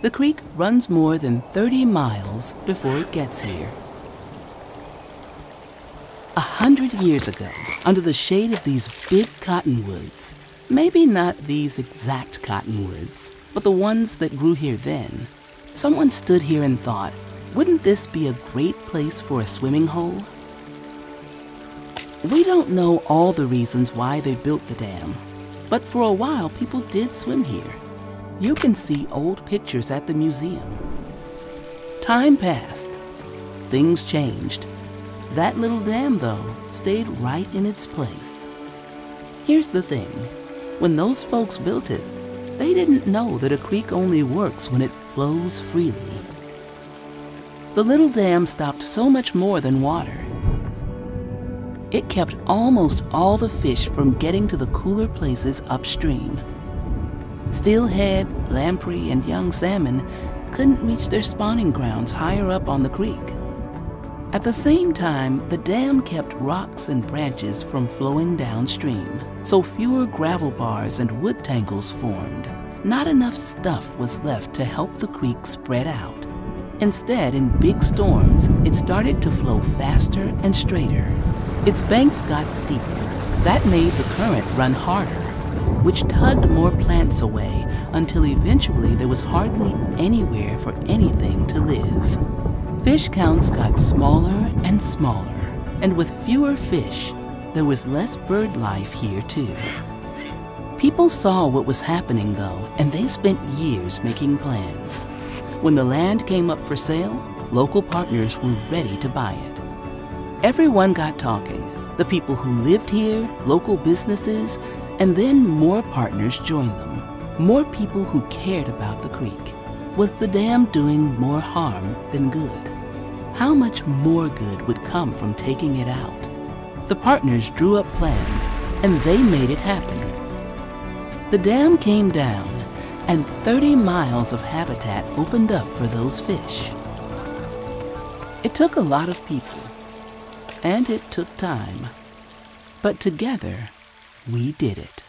The creek runs more than 30 miles before it gets here. A hundred years ago, under the shade of these big cottonwoods, maybe not these exact cottonwoods, but the ones that grew here then, someone stood here and thought, wouldn't this be a great place for a swimming hole? We don't know all the reasons why they built the dam, but for a while people did swim here. You can see old pictures at the museum. Time passed. Things changed. That little dam, though, stayed right in its place. Here's the thing when those folks built it, they didn't know that a creek only works when it flows freely. The little dam stopped so much more than water. It kept almost all the fish from getting to the cooler places upstream. Steelhead, lamprey, and young salmon couldn't reach their spawning grounds higher up on the creek. At the same time, the dam kept rocks and branches from flowing downstream, so fewer gravel bars and wood tangles formed. Not enough stuff was left to help the creek spread out. Instead, in big storms, it started to flow faster and straighter. Its banks got steeper. That made the current run harder which tugged more plants away until eventually there was hardly anywhere for anything to live. Fish counts got smaller and smaller, and with fewer fish, there was less bird life here too. People saw what was happening though, and they spent years making plans. When the land came up for sale, local partners were ready to buy it. Everyone got talking. The people who lived here, local businesses, and then more partners joined them, more people who cared about the creek. Was the dam doing more harm than good? How much more good would come from taking it out? The partners drew up plans, and they made it happen. The dam came down, and 30 miles of habitat opened up for those fish. It took a lot of people, and it took time. But together, we did it.